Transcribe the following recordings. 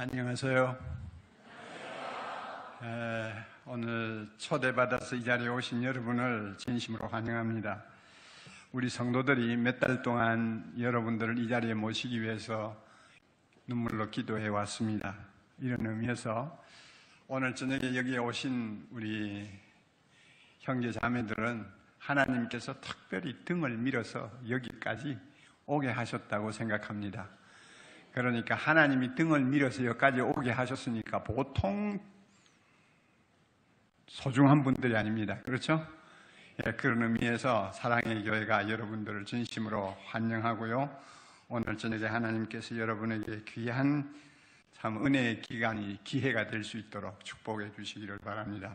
안녕하세요. 에, 오늘 초대받아서 이 자리에 오신 여러분을 진심으로 환영합니다. 우리 성도들이 몇 달 동안 여러분들을 이 자리에 모시기 위해서 눈물로 기도해 왔습니다. 이런 의미에서 오늘 저녁에 여기에 오신 우리 형제 자매들은 하나님께서 특별히 등을 밀어서 여기까지 오게 하셨다고 생각합니다. 그러니까 하나님이 등을 밀어서 여기까지 오게 하셨으니까 보통 소중한 분들이 아닙니다. 그렇죠? 예, 그런 의미에서 사랑의 교회가 여러분들을 진심으로 환영하고요. 오늘 저녁에 하나님께서 여러분에게 귀한 참 은혜의 기간이 기회가 될 수 있도록 축복해 주시기를 바랍니다.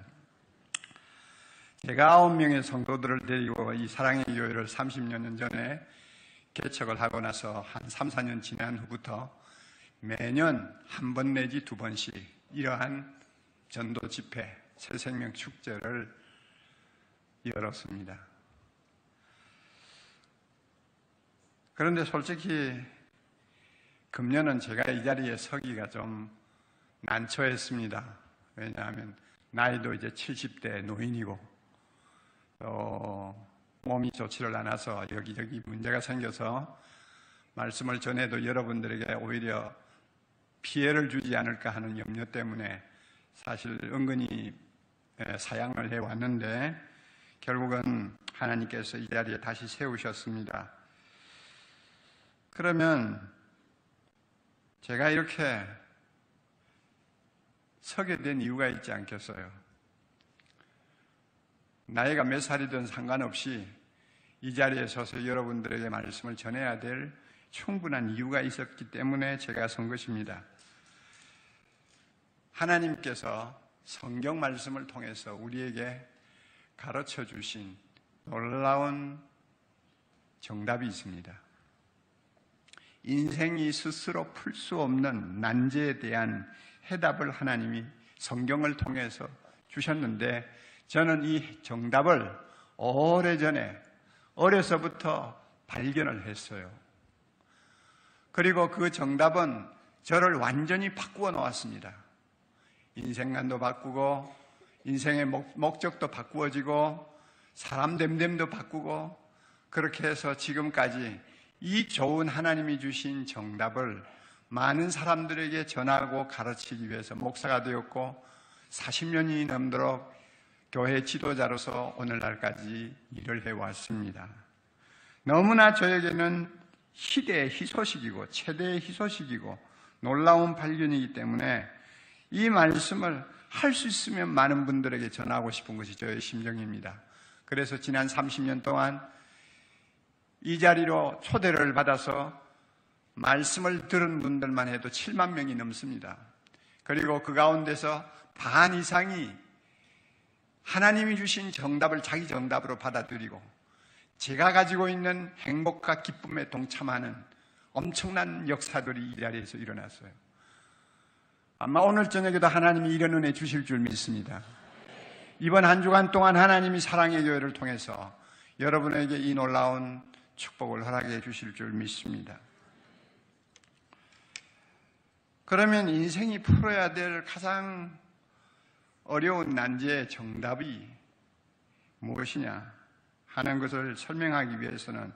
제가 아홉 명의 성도들을 데리고 이 사랑의 교회를 30여 년 전에 개척을 하고 나서 한 3, 4년 지난 후부터 매년 한 번 내지 두 번씩 이러한 전도 집회, 새 생명 축제를 열었습니다. 그런데 솔직히 금년은 제가 이 자리에 서기가 좀 난처했습니다. 왜냐하면 나이도 이제 70대 노인이고 또 몸이 좋지를 않아서 여기저기 문제가 생겨서 말씀을 전해도 여러분들에게 오히려 피해를 주지 않을까 하는 염려 때문에 사실 은근히 사양을 해왔는데 결국은 하나님께서 이 자리에 다시 세우셨습니다. 그러면 제가 이렇게 서게 된 이유가 있지 않겠어요? 나이가 몇 살이든 상관없이 이 자리에 서서 여러분들에게 말씀을 전해야 될 충분한 이유가 있었기 때문에 제가 선 것입니다. 하나님께서 성경 말씀을 통해서 우리에게 가르쳐 주신 놀라운 정답이 있습니다. 인생이 스스로 풀 수 없는 난제에 대한 해답을 하나님이 성경을 통해서 주셨는데 저는 이 정답을 오래전에 어려서부터 발견을 했어요. 그리고 그 정답은 저를 완전히 바꾸어 놓았습니다. 인생관도 바꾸고 인생의 목, 적도 바꾸어지고 사람 됨됨도 바꾸고 그렇게 해서 지금까지 이 좋은 하나님이 주신 정답을 많은 사람들에게 전하고 가르치기 위해서 목사가 되었고 40년이 넘도록 교회 지도자로서 오늘날까지 일을 해왔습니다. 너무나 저에게는 시대의 희소식이고 최대의 희소식이고 놀라운 발견이기 때문에 이 말씀을 할 수 있으면 많은 분들에게 전하고 싶은 것이 저의 심정입니다. 그래서 지난 30년 동안 이 자리로 초대를 받아서 말씀을 들은 분들만 해도 7만 명이 넘습니다. 그리고 그 가운데서 반 이상이 하나님이 주신 정답을 자기 정답으로 받아들이고 제가 가지고 있는 행복과 기쁨에 동참하는 엄청난 역사들이 이 자리에서 일어났어요. 아마 오늘 저녁에도 하나님이 이런 은혜 주실 줄 믿습니다. 이번 한 주간 동안 하나님이 사랑의 교회를 통해서 여러분에게 이 놀라운 축복을 허락해 주실 줄 믿습니다. 그러면 인생이 풀어야 될 가장 어려운 난제의 정답이 무엇이냐 하는 것을 설명하기 위해서는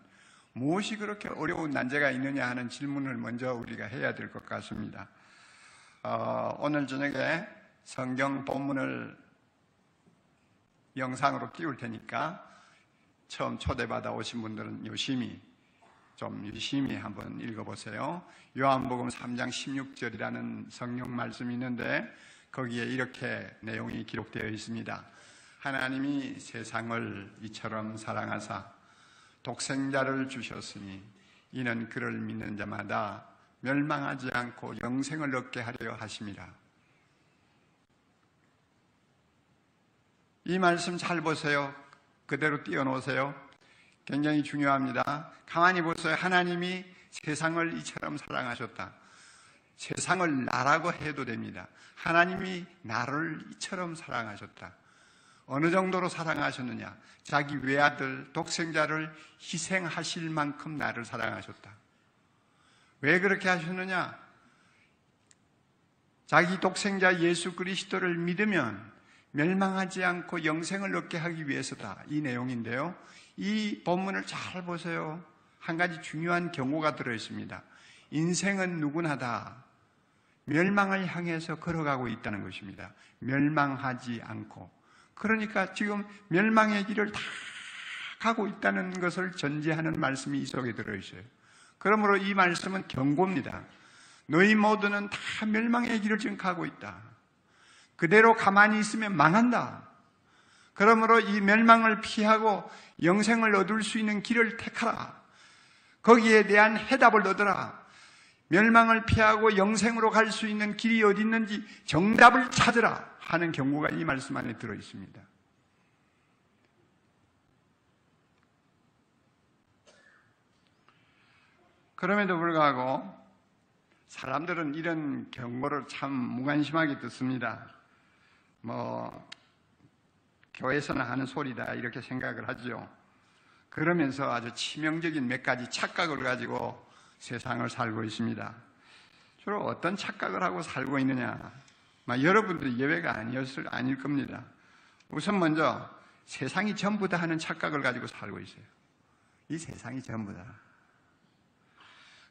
무엇이 그렇게 어려운 난제가 있느냐 하는 질문을 먼저 우리가 해야 될 것 같습니다. 어, 오늘 저녁에 성경 본문을 영상으로 띄울 테니까 처음 초대받아 오신 분들은 유심히 좀 유심히 한번 읽어보세요. 요한복음 3장 16절이라는 성경 말씀이 있는데 거기에 이렇게 내용이 기록되어 있습니다. 하나님이 세상을 이처럼 사랑하사 독생자를 주셨으니 이는 그를 믿는 자마다 멸망하지 않고 영생을 얻게 하려 하심이라. 이 말씀 잘 보세요. 그대로 띄워놓으세요. 굉장히 중요합니다. 가만히 보세요. 하나님이 세상을 이처럼 사랑하셨다. 세상을 나라고 해도 됩니다. 하나님이 나를 이처럼 사랑하셨다. 어느 정도로 사랑하셨느냐? 자기 외아들, 독생자를 희생하실 만큼 나를 사랑하셨다. 왜 그렇게 하셨느냐? 자기 독생자 예수 그리스도를 믿으면 멸망하지 않고 영생을 얻게 하기 위해서다. 이 내용인데요. 이 본문을 잘 보세요. 한 가지 중요한 경고가 들어 있습니다. 인생은 누구나 다 멸망을 향해서 걸어가고 있다는 것입니다. 멸망하지 않고. 그러니까 지금 멸망의 길을 다 가고 있다는 것을 전제하는 말씀이 이 속에 들어 있어요. 그러므로 이 말씀은 경고입니다. 너희 모두는 다 멸망의 길을 지금 가고 있다. 그대로 가만히 있으면 망한다. 그러므로 이 멸망을 피하고 영생을 얻을 수 있는 길을 택하라. 거기에 대한 해답을 얻어라. 멸망을 피하고 영생으로 갈 수 있는 길이 어디 있는지 정답을 찾으라 하는 경고가 이 말씀 안에 들어 있습니다. 그럼에도 불구하고 사람들은 이런 경고를 참 무관심하게 듣습니다. 뭐 교회에서는 하는 소리다 이렇게 생각을 하죠. 그러면서 아주 치명적인 몇 가지 착각을 가지고 세상을 살고 있습니다. 주로 어떤 착각을 하고 살고 있느냐? 여러분들이 예외가 아니었을 아닐 겁니다. 우선 먼저 세상이 전부다 하는 착각을 가지고 살고 있어요. 이 세상이 전부다.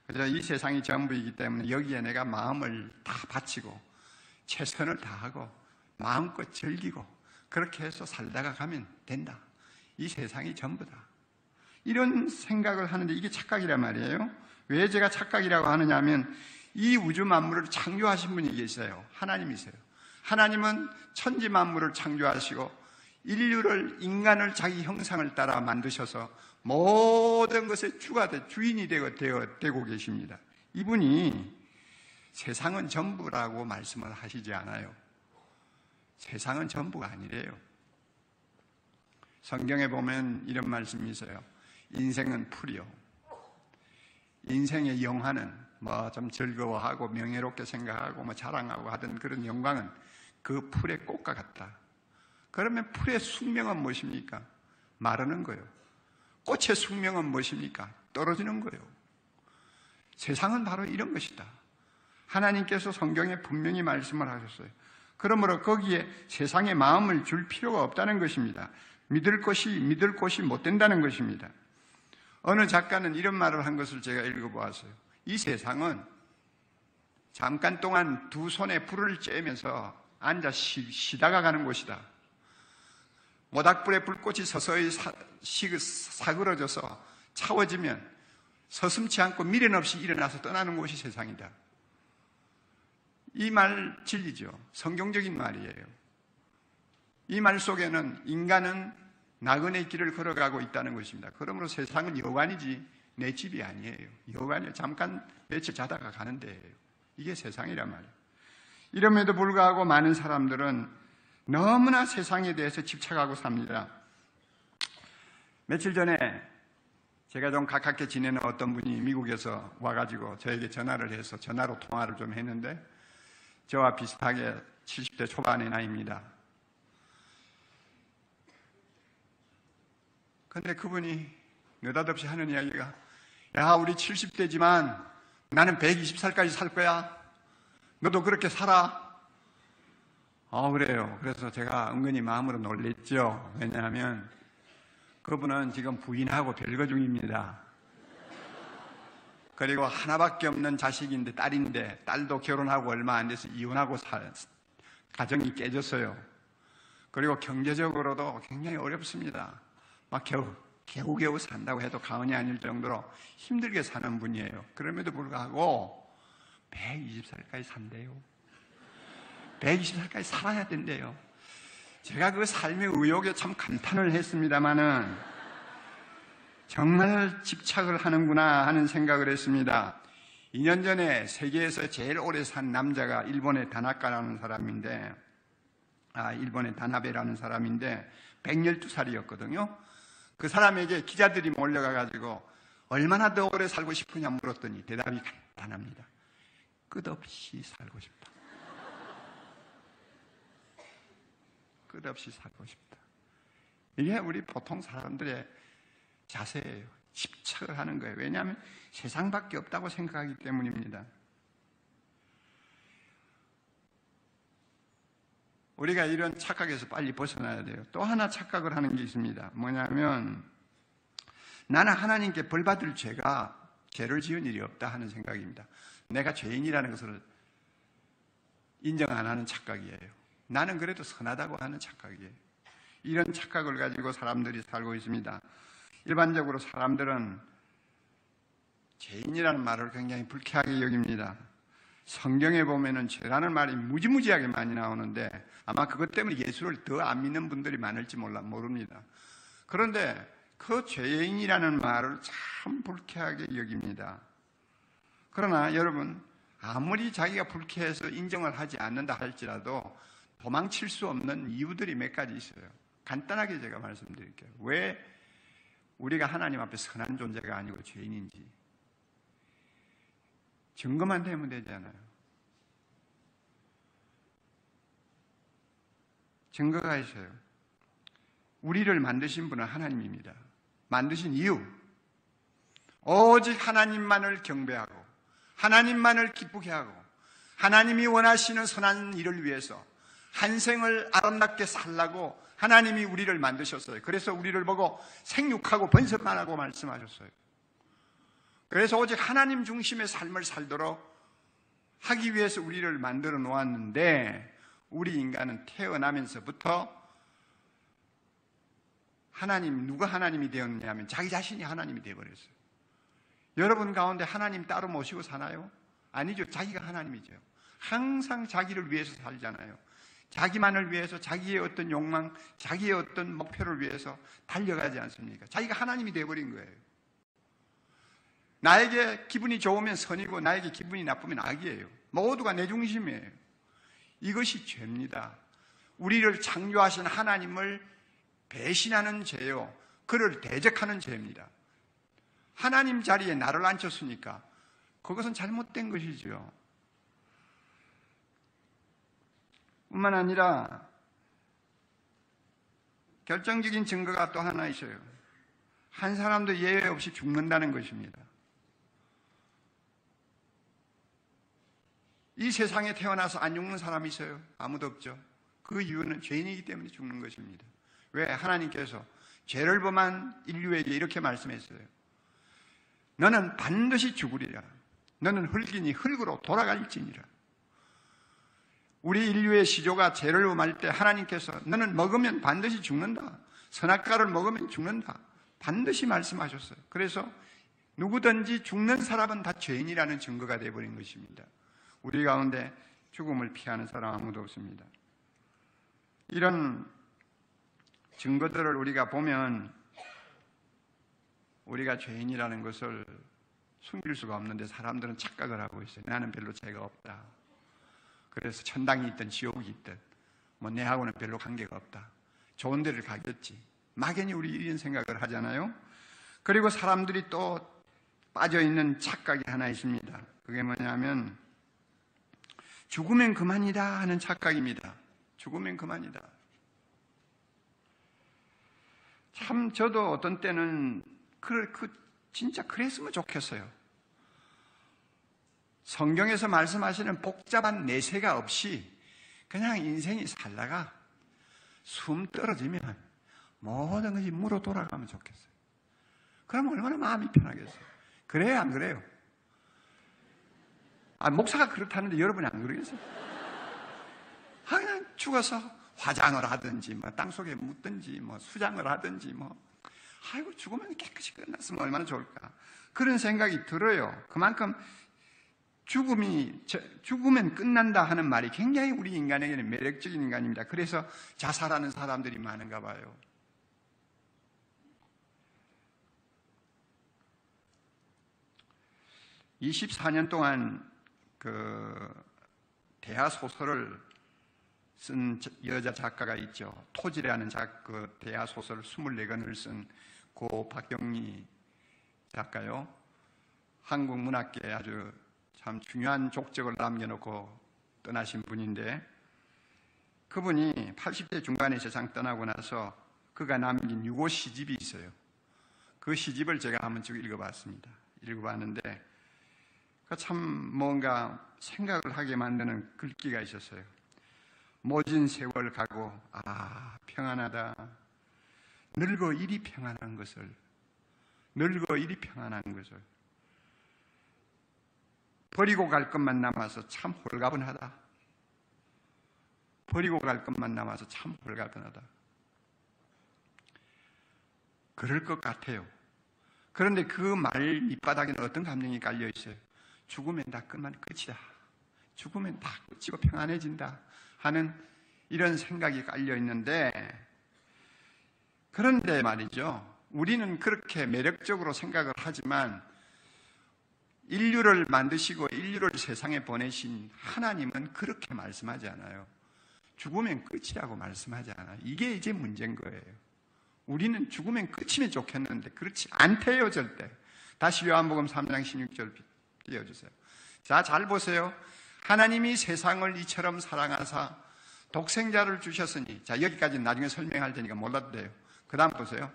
그래서 이 세상이 전부이기 때문에 여기에 내가 마음을 다 바치고 최선을 다하고 마음껏 즐기고 그렇게 해서 살다가 가면 된다. 이 세상이 전부다. 이런 생각을 하는데 이게 착각이란 말이에요. 왜 제가 착각이라고 하느냐 하면 이 우주 만물을 창조하신 분이 계세요. 하나님이세요. 하나님은 천지 만물을 창조하시고 인류를 인간을 자기 형상을 따라 만드셔서 모든 것의 주가 되, 주인이 되고, 되어, 되고 계십니다. 이분이 세상은 전부라고 말씀을 하시지 않아요. 세상은 전부가 아니래요. 성경에 보면 이런 말씀이 있어요. 인생은 풀이요. 인생의 영화는 뭐 좀 즐거워하고 명예롭게 생각하고 뭐 자랑하고 하던 그런 영광은 그 풀의 꽃과 같다. 그러면 풀의 숙명은 무엇입니까? 마르는 거예요. 꽃의 숙명은 무엇입니까? 떨어지는 거예요. 세상은 바로 이런 것이다. 하나님께서 성경에 분명히 말씀을 하셨어요. 그러므로 거기에 세상에 마음을 줄 필요가 없다는 것입니다. 믿을 것이 믿을 곳이 못 된다는 것입니다. 어느 작가는 이런 말을 한 것을 제가 읽어보았어요. 이 세상은 잠깐 동안 두 손에 불을 쬐면서 앉아 쉬, 다가 가는 곳이다. 모닥불에 불꽃이 서서히 사, 사그러져서 차워지면 서슴치 않고 미련 없이 일어나서 떠나는 곳이 세상이다. 이 말 진리죠. 성경적인 말이에요. 이 말 속에는 인간은 나그네 길을 걸어가고 있다는 것입니다. 그러므로 세상은 여관이지 내 집이 아니에요. 여관이 잠깐 며칠 자다가 가는 데예요. 이게 세상이란 말이에요. 이럼에도 불구하고 많은 사람들은 너무나 세상에 대해서 집착하고 삽니다. 며칠 전에 제가 좀 가깝게 지내는 어떤 분이 미국에서 와가지고 저에게 전화를 해서 전화로 통화를 좀 했는데 저와 비슷하게 70대 초반의 나이입니다. 근데 그분이 느닷없이 하는 이야기가 야 우리 70대지만 나는 120살까지 살 거야. 너도 그렇게 살아. 어 그래요. 그래서 제가 은근히 마음으로 놀랬죠. 왜냐하면 그분은 지금 부인하고 별거 중입니다. 그리고 하나밖에 없는 자식인데 딸인데 딸도 결혼하고 얼마 안 돼서 이혼하고 살, 가정이 깨졌어요. 그리고 경제적으로도 굉장히 어렵습니다. 막 겨우, 겨우겨우 산다고 해도 가언이 아닐 정도로 힘들게 사는 분이에요. 그럼에도 불구하고 120살까지 산대요. 120살까지 살아야 된대요. 제가 그 삶의 의욕에 참 감탄을 했습니다마는 정말 집착을 하는구나 하는 생각을 했습니다. 2년 전에 세계에서 제일 오래 산 남자가 일본의 다나카라는 사람인데, 아, 일본의 다나베라는 사람인데, 112살이었거든요. 그 사람에게 기자들이 몰려가 가지고 얼마나 더 오래 살고 싶으냐 물었더니 대답이 간단합니다. 끝없이 살고 싶다. 끝없이 살고 싶다. 이게 우리 보통 사람들의 자세예요. 집착을 하는 거예요. 왜냐하면 세상밖에 없다고 생각하기 때문입니다. 우리가 이런 착각에서 빨리 벗어나야 돼요. 또 하나 착각을 하는 게 있습니다. 뭐냐면 나는 하나님께 벌 받을 죄가 죄를 지은 일이 없다 하는 생각입니다. 내가 죄인이라는 것을 인정 안 하는 착각이에요. 나는 그래도 선하다고 하는 착각이에요. 이런 착각을 가지고 사람들이 살고 있습니다. 일반적으로 사람들은 죄인이라는 말을 굉장히 불쾌하게 여깁니다. 성경에 보면은 죄라는 말이 무지무지하게 많이 나오는데 아마 그것 때문에 예수를 더 안 믿는 분들이 많을지 몰라 모릅니다. 그런데 그 죄인이라는 말을 참 불쾌하게 여깁니다. 그러나 여러분 아무리 자기가 불쾌해서 인정을 하지 않는다 할지라도 도망칠 수 없는 이유들이 몇 가지 있어요. 간단하게 제가 말씀드릴게요. 왜 우리가 하나님 앞에 선한 존재가 아니고 죄인인지 증거만 되면 되잖아요. 증거가 있어요. 우리를 만드신 분은 하나님입니다. 만드신 이유. 오직 하나님만을 경배하고, 하나님만을 기쁘게 하고, 하나님이 원하시는 선한 일을 위해서 한 생을 아름답게 살라고 하나님이 우리를 만드셨어요. 그래서 우리를 보고 생육하고 번성하라고 말씀하셨어요. 그래서 오직 하나님 중심의 삶을 살도록 하기 위해서 우리를 만들어 놓았는데 우리 인간은 태어나면서부터 하나님, 누가 하나님이 되었냐면 자기 자신이 하나님이 되어 버렸어요. 여러분 가운데 하나님 따로 모시고 사나요? 아니죠. 자기가 하나님이죠. 항상 자기를 위해서 살잖아요. 자기만을 위해서 자기의 어떤 욕망, 자기의 어떤 목표를 위해서 달려가지 않습니까? 자기가 하나님이 되어버린 거예요. 나에게 기분이 좋으면 선이고 나에게 기분이 나쁘면 악이에요. 모두가 내 중심이에요. 이것이 죄입니다. 우리를 창조하신 하나님을 배신하는 죄요. 그를 대적하는 죄입니다. 하나님 자리에 나를 앉혔으니까 그것은 잘못된 것이죠. 뿐만 아니라 결정적인 증거가 또 하나 있어요. 한 사람도 예외 없이 죽는다는 것입니다. 이 세상에 태어나서 안 죽는 사람이 있어요? 아무도 없죠. 그 이유는 죄인이기 때문에 죽는 것입니다. 왜? 하나님께서 죄를 범한 인류에게 이렇게 말씀했어요. 너는 반드시 죽으리라. 너는 흙이니 흙으로 돌아갈지니라. 우리 인류의 시조가 죄를 범할 때 하나님께서 너는 먹으면 반드시 죽는다. 선악과를 먹으면 죽는다. 반드시 말씀하셨어요. 그래서 누구든지 죽는 사람은 다 죄인이라는 증거가 되어버린 것입니다. 우리 가운데 죽음을 피하는 사람 아무도 없습니다. 이런 증거들을 우리가 보면 우리가 죄인이라는 것을 숨길 수가 없는데 사람들은 착각을 하고 있어요. 나는 별로 죄가 없다. 그래서 천당이 있든 지옥이 있든 뭐 내하고는 별로 관계가 없다. 좋은 데를 가겠지. 막연히 우리 이런 생각을 하잖아요. 그리고 사람들이 또 빠져 있는 착각이 하나 있습니다. 그게 뭐냐면 죽으면 그만이다 하는 착각입니다. 죽으면 그만이다. 참 저도 어떤 때는 그, 그 진짜 그랬으면 좋겠어요. 성경에서 말씀하시는 복잡한 내세가 없이 그냥 인생이 살다가 숨 떨어지면 모든 것이 무로 돌아가면 좋겠어요. 그럼 얼마나 마음이 편하겠어요. 그래요, 안 그래요? 아, 목사가 그렇다는데 여러분이 안 그러겠어요? 아, 그냥 죽어서 화장을 하든지, 뭐, 땅 속에 묻든지, 뭐, 수장을 하든지, 뭐. 아이고, 죽으면 깨끗이 끝났으면 얼마나 좋을까. 그런 생각이 들어요. 그만큼 죽음이, 죽으면 끝난다 하는 말이 굉장히 우리 인간에게는 매력적인 인간입니다. 그래서 자살하는 사람들이 많은가 봐요. (24년) 동안 그 대하 소설을 쓴 여자 작가가 있죠. 토지라는 작, 그 대하 소설 24권을 쓴 고 박경리 작가요. 한국 문학계에 아주 참 중요한 족적을 남겨놓고 떠나신 분인데 그분이 80대 중반에 세상 떠나고 나서 그가 남긴 유고 시집이 있어요. 그 시집을 제가 한번 쭉 읽어봤습니다. 읽어봤는데 그 참 뭔가 생각을 하게 만드는 글귀가 있었어요. 모진 세월 가고 아 평안하다. 늙어 이리 평안한 것을 늙어 이리 평안한 것을 버리고 갈 것만 남아서 참 홀가분하다. 버리고 갈 것만 남아서 참 홀가분하다. 그럴 것 같아요. 그런데 그 말 밑바닥에는 어떤 감정이 깔려 있어요? 죽으면 다 끝만 끝이다. 죽으면 다 끝이고 평안해진다. 하는 이런 생각이 깔려 있는데, 그런데 말이죠. 우리는 그렇게 매력적으로 생각을 하지만, 인류를 만드시고 인류를 세상에 보내신 하나님은 그렇게 말씀하지 않아요. 죽으면 끝이라고 말씀하지 않아요. 이게 이제 문제인 거예요. 우리는 죽으면 끝이면 좋겠는데 그렇지 않대요 절대. 다시 요한복음 3장 16절 띄워주세요. 자, 잘 보세요. 하나님이 세상을 이처럼 사랑하사 독생자를 주셨으니 자 여기까지 나중에 설명할 테니까 몰라도 돼요. 그 다음 보세요.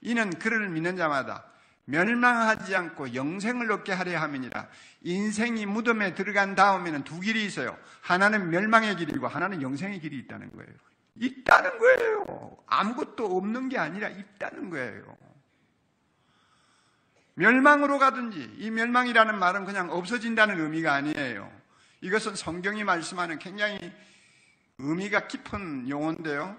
이는 그를 믿는 자마다 멸망하지 않고 영생을 얻게 하려 함이니라. 인생이 무덤에 들어간 다음에는 두 길이 있어요. 하나는 멸망의 길이고 하나는 영생의 길이 있다는 거예요. 있다는 거예요. 아무것도 없는 게 아니라 있다는 거예요. 멸망으로 가든지 이 멸망이라는 말은 그냥 없어진다는 의미가 아니에요. 이것은 성경이 말씀하는 굉장히 의미가 깊은 용어인데요.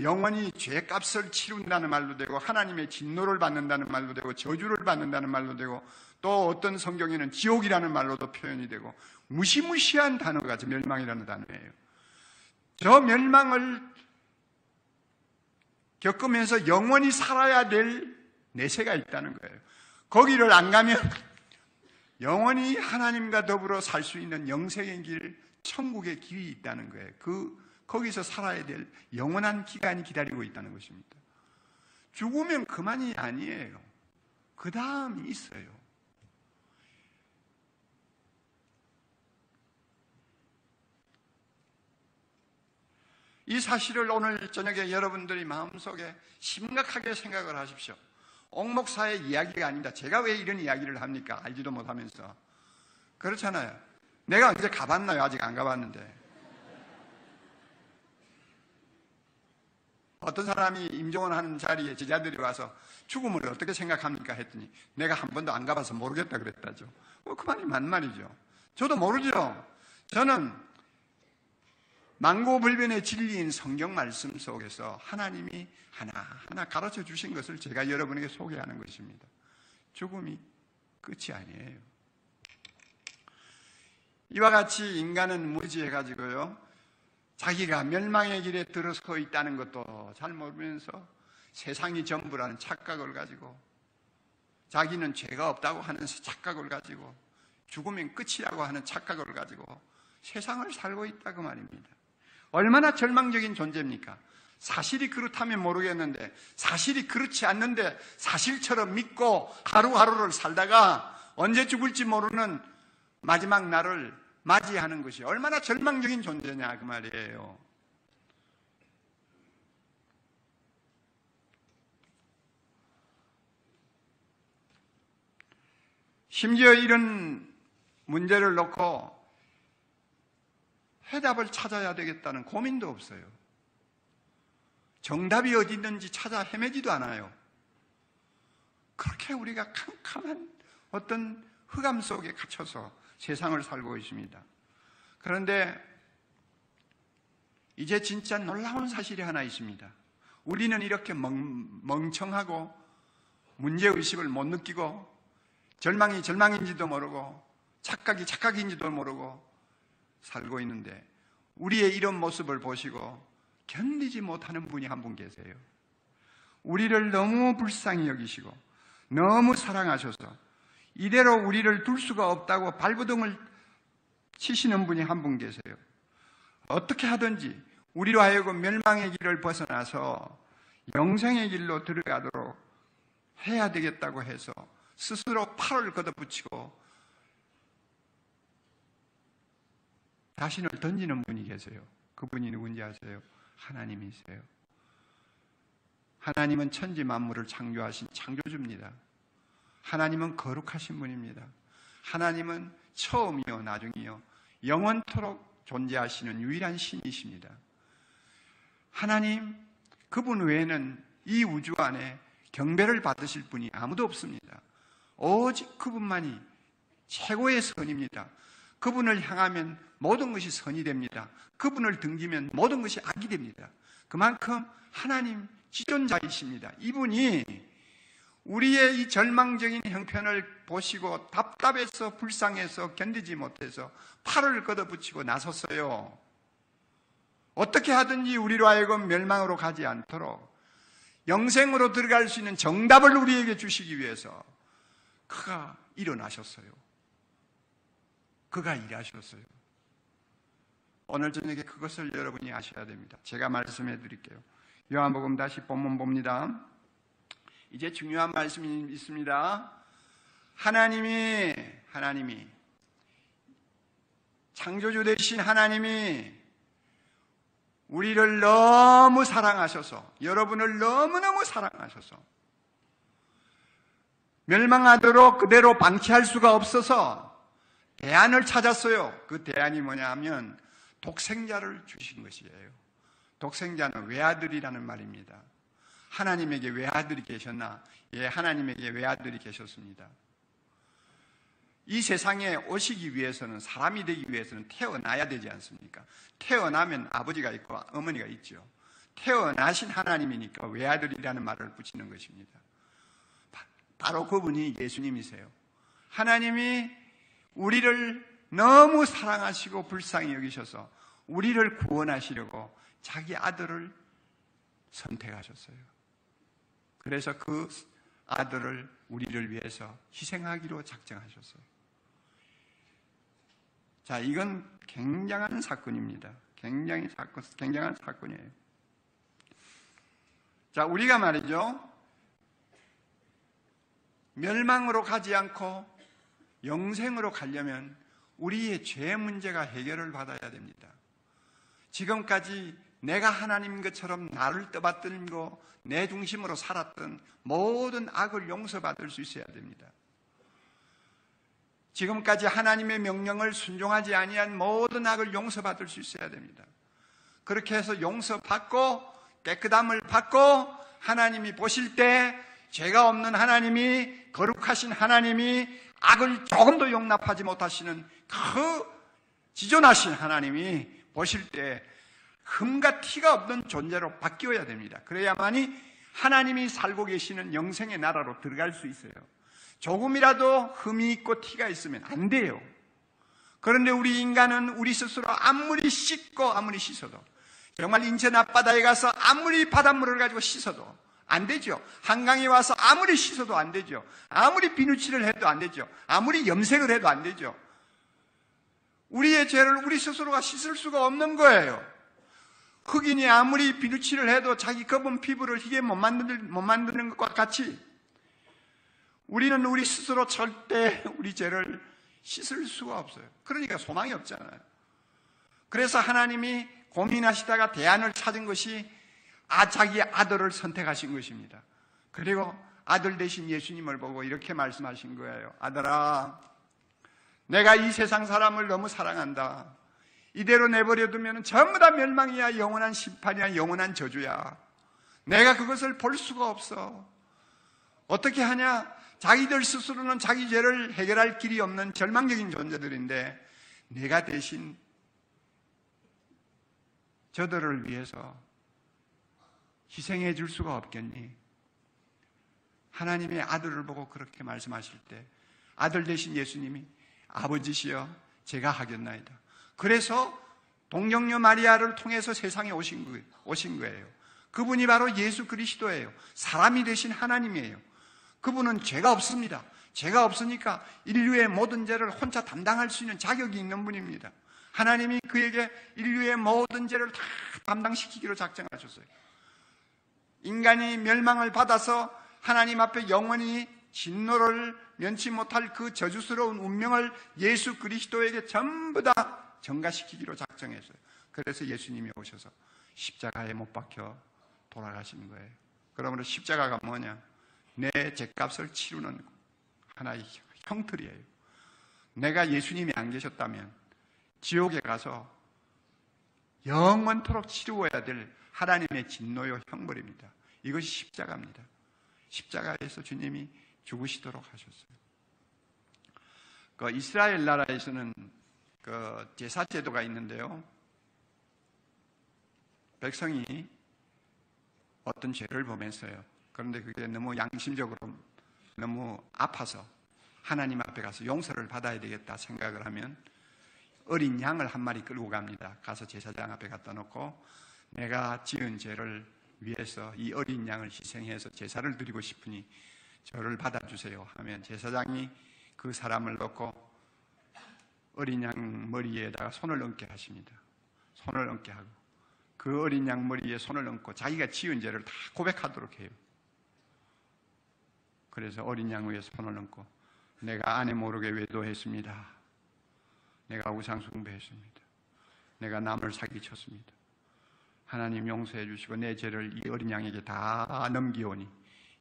영원히 죄값을 치른다는 말도 되고 하나님의 진노를 받는다는 말도 되고 저주를 받는다는 말도 되고 또 어떤 성경에는 지옥이라는 말로도 표현이 되고 무시무시한 단어가 저 멸망이라는 단어예요. 저 멸망을 겪으면서 영원히 살아야 될 내세가 있다는 거예요. 거기를 안 가면 영원히 하나님과 더불어 살 수 있는 영생의 길, 천국의 길이 있다는 거예요. 그 거기서 살아야 될 영원한 기간이 기다리고 있다는 것입니다. 죽으면 그만이 아니에요. 그 다음이 있어요. 이 사실을 오늘 저녁에 여러분들이 마음속에 심각하게 생각을 하십시오. 옥목사의 이야기가 아닙니다. 제가 왜 이런 이야기를 합니까? 알지도 못하면서. 그렇잖아요. 내가 언제 가봤나요? 아직 안 가봤는데. 어떤 사람이 임종원 하는 자리에 제자들이 와서 죽음을 어떻게 생각합니까? 했더니 내가 한 번도 안 가봐서 모르겠다 그랬다죠. 어, 그 말이 맞는 말이죠. 저도 모르죠. 저는 망고불변의 진리인 성경 말씀 속에서 하나님이 하나하나 가르쳐 주신 것을 제가 여러분에게 소개하는 것입니다. 죽음이 끝이 아니에요. 이와 같이 인간은 무지해가지고요. 자기가 멸망의 길에 들어서 있다는 것도 잘 모르면서 세상이 전부라는 착각을 가지고 자기는 죄가 없다고 하는 착각을 가지고 죽으면 끝이라고 하는 착각을 가지고 세상을 살고 있다고 말입니다. 얼마나 절망적인 존재입니까? 사실이 그렇다면 모르겠는데 사실이 그렇지 않는데 사실처럼 믿고 하루하루를 살다가 언제 죽을지 모르는 마지막 날을 맞이하는 것이 얼마나 절망적인 존재냐 그 말이에요. 심지어 이런 문제를 놓고 해답을 찾아야 되겠다는 고민도 없어요. 정답이 어디 있는지 찾아 헤매지도 않아요. 그렇게 우리가 캄캄한 어떤 흑암 속에 갇혀서 세상을 살고 있습니다. 그런데 이제 진짜 놀라운 사실이 하나 있습니다. 우리는 이렇게 멍, 청하고 문제의식을 못 느끼고 절망이 절망인지도 모르고 착각이 착각인지도 모르고 살고 있는데 우리의 이런 모습을 보시고 견디지 못하는 분이 한 분 계세요. 우리를 너무 불쌍히 여기시고 너무 사랑하셔서 이대로 우리를 둘 수가 없다고 발부둥을 치시는 분이 한 분 계세요. 어떻게 하든지 우리로 하여금 멸망의 길을 벗어나서 영생의 길로 들어가도록 해야 되겠다고 해서 스스로 팔을 걷어붙이고 자신을 던지는 분이 계세요. 그분이 누군지 아세요? 하나님이세요. 하나님은 천지 만물을 창조하신 창조주입니다. 하나님은 거룩하신 분입니다. 하나님은 처음이요, 나중이요, 영원토록 존재하시는 유일한 신이십니다. 하나님, 그분 외에는 이 우주 안에 경배를 받으실 분이 아무도 없습니다. 오직 그분만이 최고의 선입니다. 그분을 향하면 모든 것이 선이 됩니다. 그분을 등지면 모든 것이 악이 됩니다. 그만큼 하나님 지존자이십니다. 이분이 우리의 이 절망적인 형편을 보시고 답답해서 불쌍해서 견디지 못해서 팔을 걷어붙이고 나섰어요. 어떻게 하든지 우리로 하여금 멸망으로 가지 않도록 영생으로 들어갈 수 있는 정답을 우리에게 주시기 위해서 그가 일어나셨어요. 그가 일하셨어요. 오늘 저녁에 그것을 여러분이 아셔야 됩니다. 제가 말씀해 드릴게요. 요한복음 다시 본문 봅니다. 이제 중요한 말씀이 있습니다. 하나님이, 하나님이, 창조주 되신 하나님이 우리를 너무 사랑하셔서, 여러분을 너무너무 사랑하셔서, 멸망하도록 그대로 방치할 수가 없어서 대안을 찾았어요. 그 대안이 뭐냐 하면 독생자를 주신 것이에요. 독생자는 외아들이라는 말입니다. 하나님에게 외아들이 계셨나? 예, 하나님에게 외아들이 계셨습니다. 이 세상에 오시기 위해서는 사람이 되기 위해서는 태어나야 되지 않습니까? 태어나면 아버지가 있고 어머니가 있죠. 태어나신 하나님이니까 외아들이라는 말을 붙이는 것입니다. 바로 그분이 예수님이세요. 하나님이 우리를 너무 사랑하시고 불쌍히 여기셔서 우리를 구원하시려고 자기 아들을 선택하셨어요. 그래서 그 아들을 우리를 위해서 희생하기로 작정하셨어요. 자, 이건 굉장한 사건입니다. 굉장히 사건, 굉장한 사건이에요. 자, 우리가 말이죠. 멸망으로 가지 않고 영생으로 가려면 우리의 죄 문제가 해결을 받아야 됩니다. 지금까지 내가 하나님 것처럼 나를 떠받들고 내 중심으로 살았던 모든 악을 용서받을 수 있어야 됩니다. 지금까지 하나님의 명령을 순종하지 아니한 모든 악을 용서받을 수 있어야 됩니다. 그렇게 해서 용서받고 깨끗함을 받고 하나님이 보실 때 죄가 없는 하나님이 거룩하신 하나님이 악을 조금도 용납하지 못하시는 그 지존하신 하나님이 보실 때 흠과 티가 없는 존재로 바뀌어야 됩니다. 그래야만이 하나님이 살고 계시는 영생의 나라로 들어갈 수 있어요. 조금이라도 흠이 있고 티가 있으면 안 돼요. 그런데 우리 인간은 우리 스스로 아무리 씻고 아무리 씻어도 정말 인천 앞바다에 가서 아무리 바닷물을 가지고 씻어도 안 되죠. 한강에 와서 아무리 씻어도 안 되죠. 아무리 비누칠을 해도 안 되죠. 아무리 염색을 해도 안 되죠. 우리의 죄를 우리 스스로가 씻을 수가 없는 거예요. 흑인이 아무리 비누칠을 해도 자기 검은 피부를 희게 못 만드는, 못 만드는 것과 같이 우리는 우리 스스로 절대 우리 죄를 씻을 수가 없어요. 그러니까 소망이 없잖아요. 그래서 하나님이 고민하시다가 대안을 찾은 것이 아, 자기 아들을 선택하신 것입니다. 그리고 아들 대신 예수님을 보고 이렇게 말씀하신 거예요. 아들아, 내가 이 세상 사람을 너무 사랑한다. 이대로 내버려두면 전부 다 멸망이야, 영원한 심판이야, 영원한 저주야. 내가 그것을 볼 수가 없어. 어떻게 하냐? 자기들 스스로는 자기 죄를 해결할 길이 없는 절망적인 존재들인데, 내가 대신 저들을 위해서 희생해 줄 수가 없겠니? 하나님의 아들을 보고 그렇게 말씀하실 때 아들 대신 예수님이 아버지시여 제가 하겠나이다. 그래서 동정녀 마리아를 통해서 세상에 오신, 오신 거예요. 그분이 바로 예수 그리스도예요. 사람이 되신 하나님이에요. 그분은 죄가 없습니다. 죄가 없으니까 인류의 모든 죄를 혼자 담당할 수 있는 자격이 있는 분입니다. 하나님이 그에게 인류의 모든 죄를 다 담당시키기로 작정하셨어요. 인간이 멸망을 받아서 하나님 앞에 영원히 진노를 면치 못할 그 저주스러운 운명을 예수 그리스도에게 전부 다 전가시키기로 작정했어요. 그래서 예수님이 오셔서 십자가에 못 박혀 돌아가시는 거예요. 그러므로 십자가가 뭐냐? 내 죄값을 치르는 하나의 형틀이에요. 내가 예수님이 안 계셨다면 지옥에 가서 영원토록 치루어야 될 하나님의 진노요 형벌입니다. 이것이 십자가입니다. 십자가에서 주님이 죽으시도록 하셨어요. 그 이스라엘 나라에서는 그 제사 제도가 있는데요. 백성이 어떤 죄를 범했어요. 그런데 그게 너무 양심적으로 너무 아파서 하나님 앞에 가서 용서를 받아야 되겠다 생각을 하면 어린 양을 한 마리 끌고 갑니다. 가서 제사장 앞에 갖다 놓고 내가 지은 죄를 위해서 이 어린 양을 희생해서 제사를 드리고 싶으니 저를 받아주세요 하면 제사장이 그 사람을 놓고 어린 양 머리에다가 손을 얹게 하십니다. 손을 얹게 하고 그 어린 양 머리에 손을 얹고 자기가 지은 죄를 다 고백하도록 해요. 그래서 어린 양 위에 손을 얹고 내가 아내 모르게 외도했습니다. 내가 우상 숭배했습니다. 내가 남을 사기쳤습니다. 하나님 용서해 주시고 내 죄를 이 어린 양에게 다 넘기오니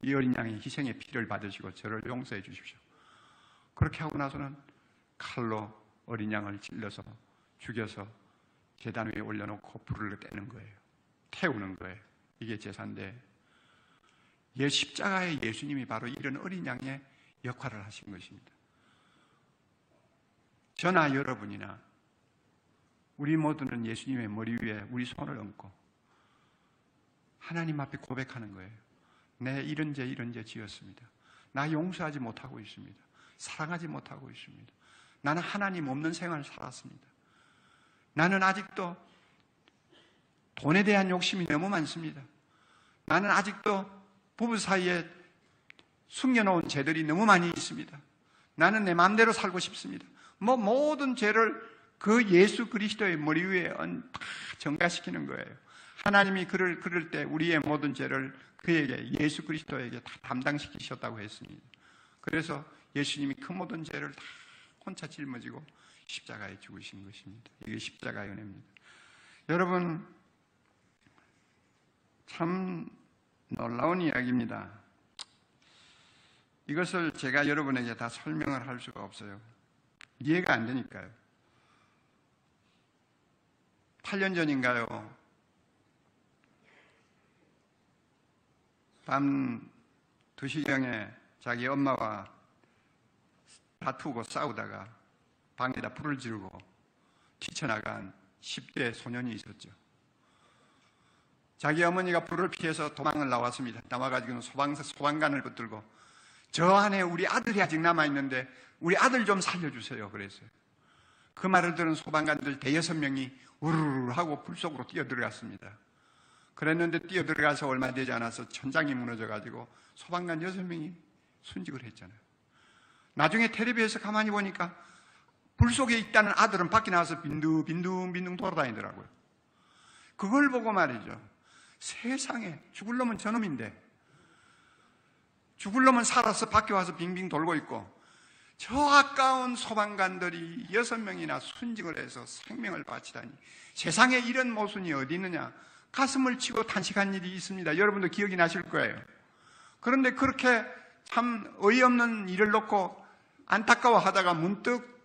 이 어린 양의 희생의 피를 받으시고 저를 용서해 주십시오. 그렇게 하고 나서는 칼로 어린 양을 찔러서 죽여서 재단 위에 올려놓고 불을 떼는 거예요. 태우는 거예요. 이게 제사인데 예 십자가의 예수님이 바로 이런 어린 양의 역할을 하신 것입니다. 저나 여러분이나 우리 모두는 예수님의 머리 위에 우리 손을 얹고 하나님 앞에 고백하는 거예요. 내 이런 죄 이런 죄 지었습니다. 나 용서하지 못하고 있습니다. 사랑하지 못하고 있습니다. 나는 하나님 없는 생활을 살았습니다. 나는 아직도 돈에 대한 욕심이 너무 많습니다. 나는 아직도 부부 사이에 숨겨놓은 죄들이 너무 많이 있습니다. 나는 내 마음대로 살고 싶습니다. 뭐 모든 죄를 그 예수 그리스도의 머리 위에 다 전가시키는 거예요. 하나님이 그를 그럴 때 우리의 모든 죄를 그에게 예수 그리스도에게 다 담당시키셨다고 했습니다. 그래서 예수님이 그 모든 죄를 다 혼자 짊어지고 십자가에 죽으신 것입니다. 이게 십자가의 은혜입니다. 여러분 참 놀라운 이야기입니다. 이것을 제가 여러분에게 다 설명을 할 수가 없어요. 이해가 안 되니까요. 8년 전인가요? 밤 2시경에 자기 엄마와 다투고 싸우다가 방에다 불을 지르고 튀쳐나간 10대 소년이 있었죠. 자기 어머니가 불을 피해서 도망을 나왔습니다. 나와가지고 소방, 소방관을 붙들고 저 안에 우리 아들이 아직 남아있는데 우리 아들 좀 살려주세요. 그랬어요. 그 말을 들은 소방관들 대여섯 명이 우르르 하고 불 속으로 뛰어들어갔습니다. 그랬는데 뛰어들어가서 얼마 되지 않아서 천장이 무너져가지고 소방관 여섯 명이 순직을 했잖아요. 나중에 텔레비에서 가만히 보니까 불 속에 있다는 아들은 밖에 나와서 빈둥빈둥 빈둥 돌아다니더라고요. 그걸 보고 말이죠. 세상에 죽을 놈은 저놈인데 죽을 놈은 살아서 밖에 와서 빙빙 돌고 있고 저 아까운 소방관들이 여섯 명이나 순직을 해서 생명을 바치다니 세상에 이런 모순이 어디 있느냐 가슴을 치고 탄식한 일이 있습니다. 여러분도 기억이 나실 거예요. 그런데 그렇게 참 어이없는 일을 놓고 안타까워하다가 문득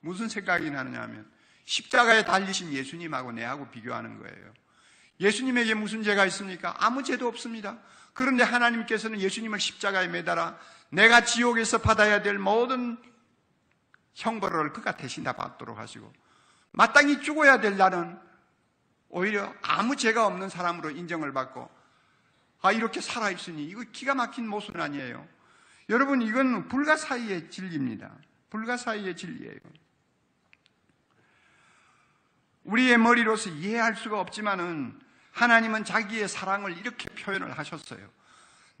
무슨 생각이 나느냐 하면 십자가에 달리신 예수님하고 내하고 비교하는 거예요. 예수님에게 무슨 죄가 있습니까? 아무 죄도 없습니다. 그런데 하나님께서는 예수님을 십자가에 매달아 내가 지옥에서 받아야 될 모든 형벌을 그가 대신 다 받도록 하시고 마땅히 죽어야 될 나는 오히려 아무 죄가 없는 사람으로 인정을 받고 아 이렇게 살아있으니 이거 기가 막힌 모순 아니에요. 여러분 이건 불가사의의 진리입니다. 불가사의의 진리예요. 우리의 머리로서 이해할 수가 없지만은 하나님은 자기의 사랑을 이렇게 표현을 하셨어요.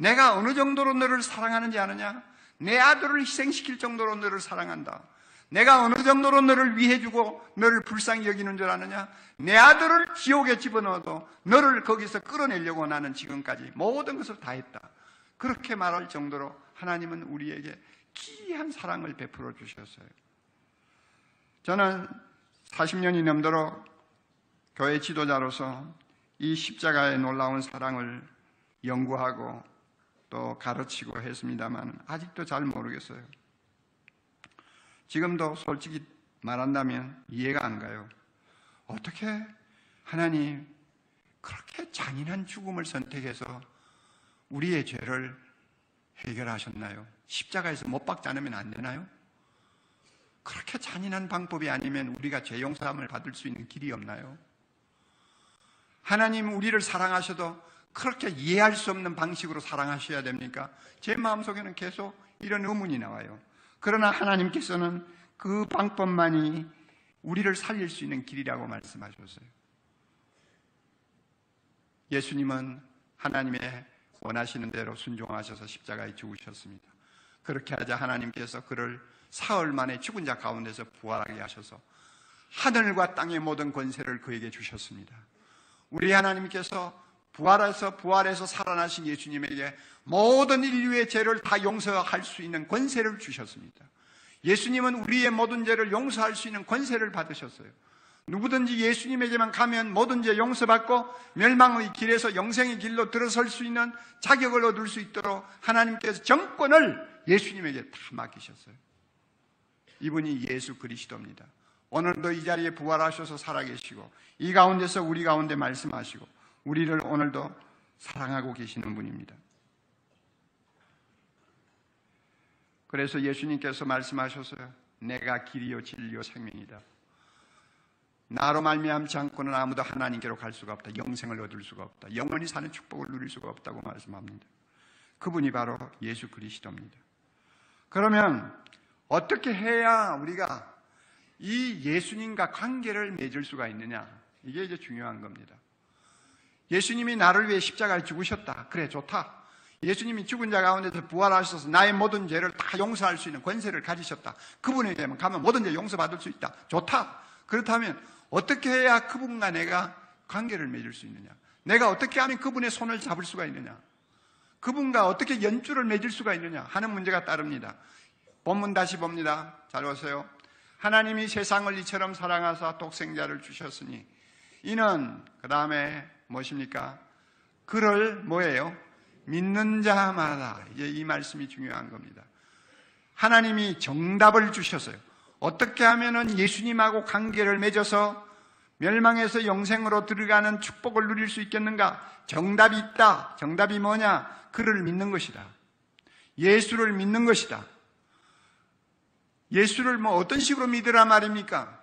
내가 어느 정도로 너를 사랑하는지 아느냐? 내 아들을 희생시킬 정도로 너를 사랑한다. 내가 어느 정도로 너를 위해주고 너를 불쌍히 여기는 줄 아느냐? 내 아들을 지옥에 집어넣어도 너를 거기서 끌어내려고 나는 지금까지 모든 것을 다 했다. 그렇게 말할 정도로 하나님은 우리에게 귀한 사랑을 베풀어 주셨어요. 저는 40년이 넘도록 교회 지도자로서 이 십자가의 놀라운 사랑을 연구하고 또 가르치고 했습니다만 아직도 잘 모르겠어요. 지금도 솔직히 말한다면 이해가 안 가요. 어떻게 하나님 그렇게 잔인한 죽음을 선택해서 우리의 죄를 해결하셨나요? 십자가에서 못 박지 않으면 안 되나요? 그렇게 잔인한 방법이 아니면 우리가 죄 용서함을 받을 수 있는 길이 없나요? 하나님 우리를 사랑하셔도 그렇게 이해할 수 없는 방식으로 사랑하셔야 됩니까? 제 마음속에는 계속 이런 의문이 나와요. 그러나 하나님께서는 그 방법만이 우리를 살릴 수 있는 길이라고 말씀하셨어요. 예수님은 하나님의 원하시는 대로 순종하셔서 십자가에 죽으셨습니다. 그렇게 하자 하나님께서 그를 사흘 만에 죽은 자 가운데서 부활하게 하셔서 하늘과 땅의 모든 권세를 그에게 주셨습니다. 우리 하나님께서 부활해서 부활해서 살아나신 예수님에게 모든 인류의 죄를 다 용서할 수 있는 권세를 주셨습니다. 예수님은 우리의 모든 죄를 용서할 수 있는 권세를 받으셨어요. 누구든지 예수님에게만 가면 모든 죄 용서받고 멸망의 길에서 영생의 길로 들어설 수 있는 자격을 얻을 수 있도록 하나님께서 정권을 예수님에게 다 맡기셨어요. 이분이 예수 그리스도입니다. 오늘도 이 자리에 부활하셔서 살아계시고 이 가운데서 우리 가운데 말씀하시고 우리를 오늘도 사랑하고 계시는 분입니다. 그래서 예수님께서 말씀하셨어요. 내가 길이요 진리요 생명이다. 나로 말미암지 않고는 아무도 하나님께로 갈 수가 없다. 영생을 얻을 수가 없다. 영원히 사는 축복을 누릴 수가 없다고 말씀합니다. 그분이 바로 예수 그리스도입니다. 그러면 어떻게 해야 우리가 이 예수님과 관계를 맺을 수가 있느냐? 이게 이제 중요한 겁니다. 예수님이 나를 위해 십자가에 죽으셨다. 그래, 좋다. 예수님이 죽은 자 가운데서 부활하셔서 나의 모든 죄를 다 용서할 수 있는 권세를 가지셨다. 그분에게만 가면 모든 죄 용서받을 수 있다. 좋다. 그렇다면 어떻게 해야 그분과 내가 관계를 맺을 수 있느냐? 내가 어떻게 하면 그분의 손을 잡을 수가 있느냐? 그분과 어떻게 연주를 맺을 수가 있느냐 하는 문제가 따릅니다. 본문 다시 봅니다. 잘 보세요. 하나님이 세상을 이처럼 사랑하사 독생자를 주셨으니 이는 그 다음에 무엇입니까? 그를 뭐예요? 믿는 자마다 이제 이 말씀이 중요한 겁니다. 하나님이 정답을 주셨어요. 어떻게 하면은 예수님하고 관계를 맺어서 멸망에서 영생으로 들어가는 축복을 누릴 수 있겠는가? 정답이 있다. 정답이 뭐냐? 그를 믿는 것이다. 예수를 믿는 것이다. 예수를 뭐 어떤 식으로 믿으라 말입니까?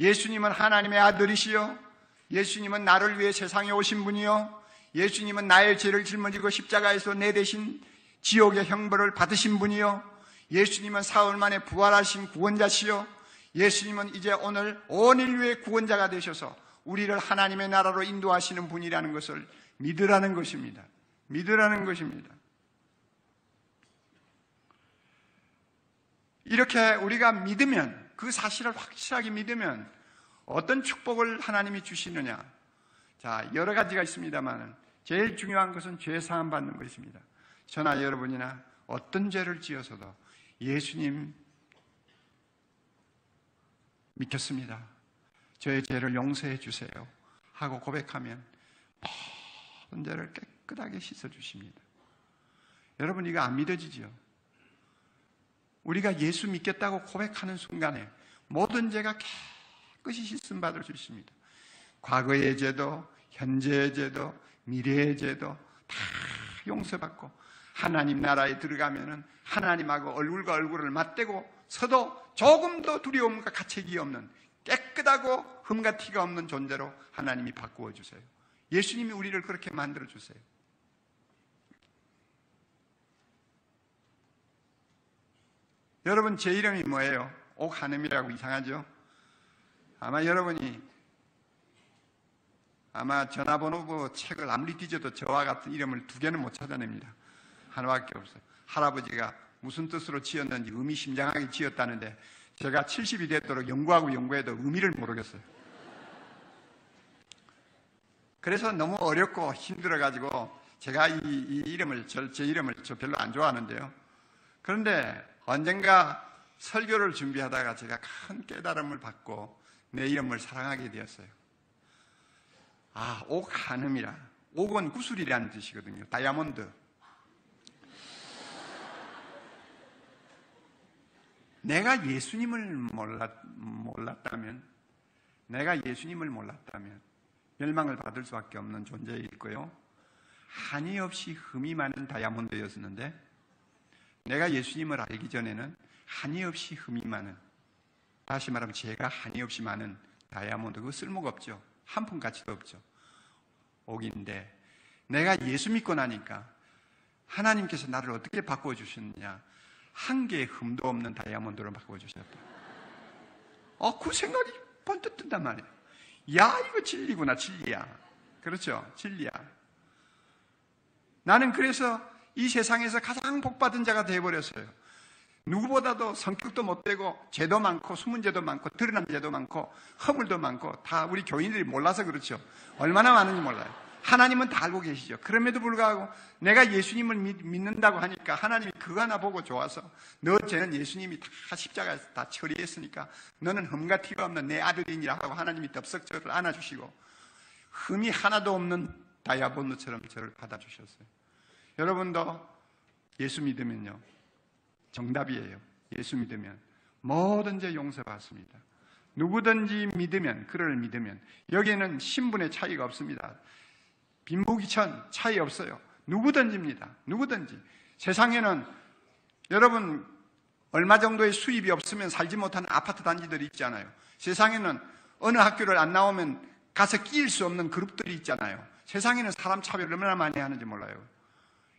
예수님은 하나님의 아들이시요. 예수님은 나를 위해 세상에 오신 분이요. 예수님은 나의 죄를 짊어지고 십자가에서 내 대신 지옥의 형벌을 받으신 분이요. 예수님은 사흘 만에 부활하신 구원자시요. 예수님은 이제 오늘 온 인류의 구원자가 되셔서 우리를 하나님의 나라로 인도하시는 분이라는 것을 믿으라는 것입니다. 믿으라는 것입니다. 이렇게 우리가 믿으면 그 사실을 확실하게 믿으면 어떤 축복을 하나님이 주시느냐? 자, 여러 가지가 있습니다만 제일 중요한 것은 죄 사함 받는 것입니다. 저나 여러분이나 어떤 죄를 지어서도 예수님 믿겠습니다. 저의 죄를 용서해 주세요. 하고 고백하면 모든 죄를 깨끗하게 씻어 주십니다. 여러분 이거 안 믿어지지요? 우리가 예수 믿겠다고 고백하는 순간에 모든 죄가 깨끗 이 씻음 받을 수 있습니다. 과거의 죄도, 현재의 죄도, 미래의 죄도 다 용서받고 하나님 나라에 들어가면은 하나님하고 얼굴과 얼굴을 맞대고 서도 조금도 두려움과 가책이 없는 깨끗하고 흠과 티가 없는 존재로 하나님이 바꾸어 주세요. 예수님이 우리를 그렇게 만들어 주세요. 여러분 제 이름이 뭐예요? 옥한음이라고 이상하죠? 아마 여러분이 아마 전화번호부 책을 아무리 뒤져도 저와 같은 이름을 두 개는 못 찾아냅니다. 하나밖에 없어요. 할아버지가 무슨 뜻으로 지었는지 의미심장하게 지었다는데 제가 70이 됐도록 연구하고 연구해도 의미를 모르겠어요. 그래서 너무 어렵고 힘들어가지고 제가 이, 이 이름을, 저, 제 이름을 저 별로 안 좋아하는데요. 그런데 언젠가 설교를 준비하다가 제가 큰 깨달음을 받고 내 이름을 사랑하게 되었어요. 아, 옥한음이라. 옥은 구슬이라는 뜻이거든요. 다이아몬드. 내가 예수님을 몰랐, 몰랐다면, 내가 예수님을 몰랐다면, 멸망을 받을 수밖에 없는 존재일 거요. 한이 없이 흠이 많은 다이아몬드였었는데 내가 예수님을 알기 전에는 한이 없이 흠이 많은 다시 말하면 제가 한이 없이 많은 다이아몬드 그거 쓸모가 없죠. 한 푼 가치도 없죠. 옥인데 내가 예수 믿고 나니까 하나님께서 나를 어떻게 바꿔 주셨느냐? 한 개의 흠도 없는 다이아몬드로 바꿔 주셨다. 어, 그 생각이 번뜩 든단 말이에요. 야, 이거 진리구나, 진리야. 그렇죠? 진리야. 나는 그래서 이 세상에서 가장 복받은 자가 되어버렸어요. 누구보다도 성격도 못되고 죄도 많고 숨은 죄도 많고 드러난 죄도 많고 허물도 많고 다 우리 교인들이 몰라서 그렇죠. 얼마나 많은지 몰라요. 하나님은 다 알고 계시죠. 그럼에도 불구하고 내가 예수님을 믿, 는다고 하니까 하나님이 그거 하나 보고 좋아서 너 죄는 예수님이 다 십자가에서 다 처리했으니까 너는 흠과 티가 없는 내 아들이니라 하고 하나님이 덥석 저를 안아주시고 흠이 하나도 없는 다이아본드처럼 저를 받아주셨어요. 여러분도 예수 믿으면요. 정답이에요. 예수 믿으면 뭐든지 용서받습니다. 누구든지 믿으면 그를 믿으면 여기에는 신분의 차이가 없습니다. 빈부귀천 차이 없어요. 누구든지입니다. 누구든지 세상에는 여러분 얼마 정도의 수입이 없으면 살지 못하는 아파트 단지들이 있잖아요. 세상에는 어느 학교를 안 나오면 가서 끼일 수 없는 그룹들이 있잖아요. 세상에는 사람 차별을 얼마나 많이 하는지 몰라요.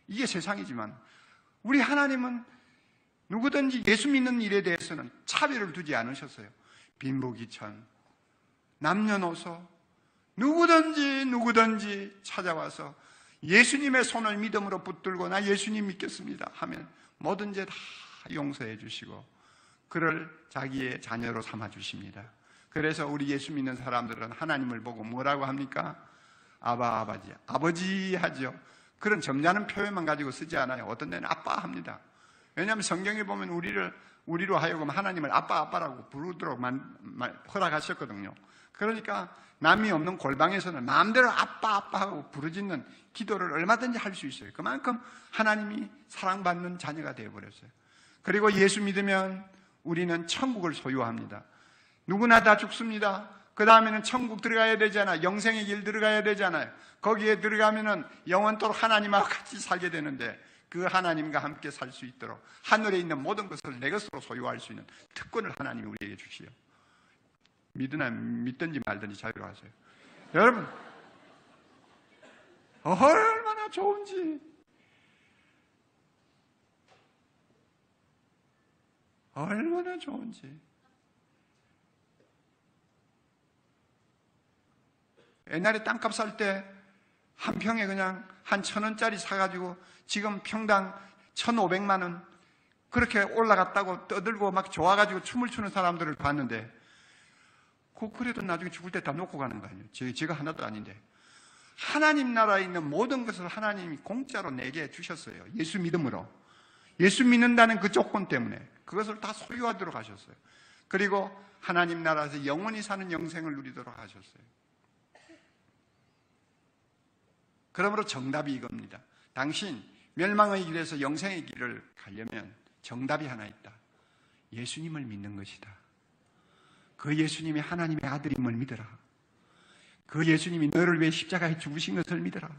이게 세상이지만 우리 하나님은 누구든지 예수 믿는 일에 대해서는 차별을 두지 않으셨어요. 빈부귀천, 남녀노소, 누구든지 누구든지 찾아와서 예수님의 손을 믿음으로 붙들고 나 예수님 믿겠습니다 하면 뭐든 지 다 용서해 주시고 그를 자기의 자녀로 삼아 주십니다. 그래서 우리 예수 믿는 사람들은 하나님을 보고 뭐라고 합니까? 아바 아버지 아버지 하죠. 그런 점잖은 표현만 가지고 쓰지 않아요. 어떤 데는 아빠 합니다. 왜냐하면 성경에 보면 우리를 우리로 하여금 하나님을 아빠 아빠라고 부르도록 허락하셨거든요. 그러니까 남이 없는 골방에서는 마음대로 아빠 아빠 하고 부르짖는 기도를 얼마든지 할 수 있어요. 그만큼 하나님이 사랑받는 자녀가 되어버렸어요. 그리고 예수 믿으면 우리는 천국을 소유합니다. 누구나 다 죽습니다. 그 다음에는 천국 들어가야 되잖아. 영생의 길 들어가야 되잖아요. 거기에 들어가면은 영원토록 하나님하고 같이 살게 되는데 그 하나님과 함께 살 수 있도록 하늘에 있는 모든 것을 내 것으로 소유할 수 있는 특권을 하나님이 우리에게 주시요. 믿으나 믿든지 말든지 자유하세요. 여러분, 얼마나 좋은지. 얼마나 좋은지. 옛날에 땅값 살 때 한 평에 그냥 한 천 원짜리 사가지고 지금 평당 천오백만 원 그렇게 올라갔다고 떠들고 막 좋아가지고 춤을 추는 사람들을 봤는데 그 그래도 나중에 죽을 때 다 놓고 가는 거 아니에요. 제가 하나도 아닌데. 하나님 나라에 있는 모든 것을 하나님이 공짜로 내게 주셨어요. 예수 믿음으로. 예수 믿는다는 그 조건 때문에 그것을 다 소유하도록 하셨어요. 그리고 하나님 나라에서 영원히 사는 영생을 누리도록 하셨어요. 그러므로 정답이 이겁니다. 당신 멸망의 길에서 영생의 길을 가려면 정답이 하나 있다. 예수님을 믿는 것이다. 그 예수님이 하나님의 아들임을 믿어라. 그 예수님이 너를 위해 십자가에 죽으신 것을 믿어라.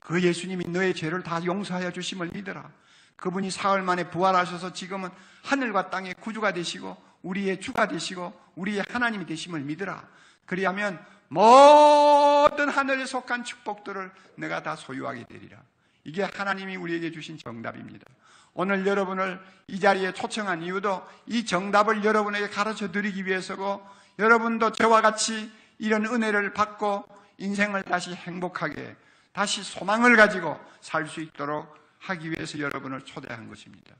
그 예수님이 너의 죄를 다 용서하여 주심을 믿어라. 그분이 사흘 만에 부활하셔서 지금은 하늘과 땅의 구주가 되시고 우리의 주가 되시고 우리의 하나님이 되심을 믿어라. 그리하면 모든 하늘에 속한 축복들을 내가 다 소유하게 되리라. 이게 하나님이 우리에게 주신 정답입니다. 오늘 여러분을 이 자리에 초청한 이유도 이 정답을 여러분에게 가르쳐 드리기 위해서고 여러분도 저와 같이 이런 은혜를 받고 인생을 다시 행복하게 다시 소망을 가지고 살 수 있도록 하기 위해서 여러분을 초대한 것입니다.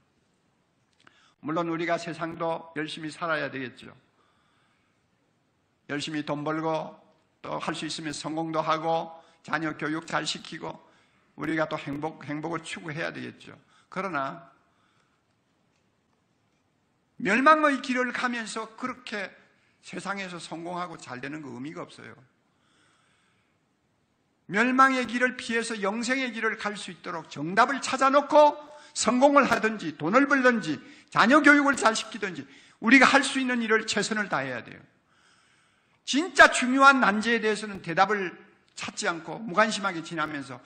물론 우리가 세상도 열심히 살아야 되겠죠. 열심히 돈 벌고 또 할 수 있으면 성공도 하고 자녀 교육 잘 시키고 우리가 또 행복, 행복을 추구해야 되겠죠. 그러나 멸망의 길을 가면서 그렇게 세상에서 성공하고 잘 되는 거 의미가 없어요. 멸망의 길을 피해서 영생의 길을 갈 수 있도록 정답을 찾아놓고 성공을 하든지 돈을 벌든지 자녀 교육을 잘 시키든지 우리가 할 수 있는 일을 최선을 다해야 돼요. 진짜 중요한 난제에 대해서는 대답을 찾지 않고 무관심하게 지나면서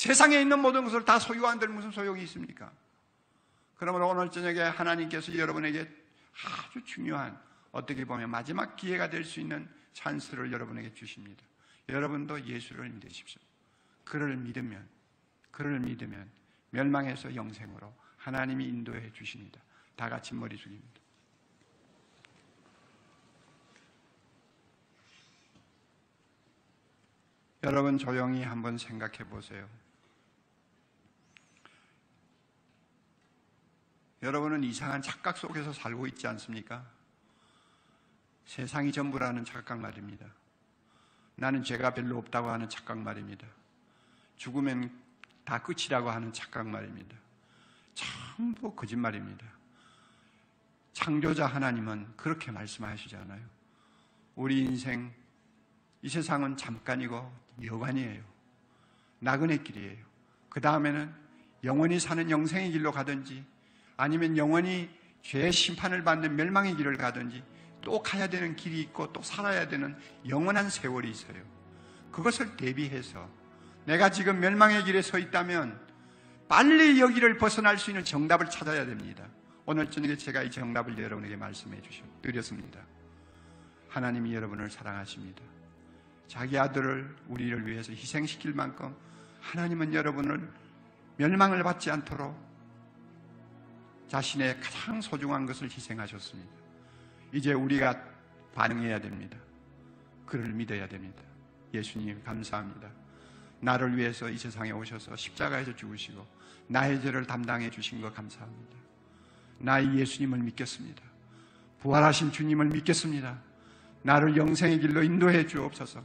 세상에 있는 모든 것을 다 소유한들 무슨 소용이 있습니까? 그러므로 오늘 저녁에 하나님께서 여러분에게 아주 중요한 어떻게 보면 마지막 기회가 될 수 있는 찬스를 여러분에게 주십니다. 여러분도 예수를 믿으십시오. 그를 믿으면, 그를 믿으면 멸망에서 영생으로 하나님이 인도해 주십니다. 다 같이 머리 숙입니다. 여러분 조용히 한번 생각해 보세요. 여러분은 이상한 착각 속에서 살고 있지 않습니까? 세상이 전부라는 착각 말입니다. 나는 죄가 별로 없다고 하는 착각 말입니다. 죽으면 다 끝이라고 하는 착각 말입니다. 전부 거짓말입니다. 창조자 하나님은 그렇게 말씀하시잖아요. 우리 인생, 이 세상은 잠깐이고 여관이에요. 나그네 길이에요. 그 다음에는 영원히 사는 영생의 길로 가든지 아니면 영원히 죄의 심판을 받는 멸망의 길을 가든지 또 가야 되는 길이 있고 또 살아야 되는 영원한 세월이 있어요. 그것을 대비해서 내가 지금 멸망의 길에 서 있다면 빨리 여기를 벗어날 수 있는 정답을 찾아야 됩니다. 오늘 저녁에 제가 이 정답을 여러분에게 말씀해 주셔 드렸습니다. 하나님이 여러분을 사랑하십니다. 자기 아들을 우리를 위해서 희생시킬 만큼 하나님은 여러분을 멸망을 받지 않도록 자신의 가장 소중한 것을 희생하셨습니다. 이제 우리가 반응해야 됩니다. 그를 믿어야 됩니다. 예수님 감사합니다. 나를 위해서 이 세상에 오셔서 십자가에서 죽으시고 나의 죄를 담당해 주신 것 감사합니다. 나의 예수님을 믿겠습니다. 부활하신 주님을 믿겠습니다. 나를 영생의 길로 인도해 주옵소서.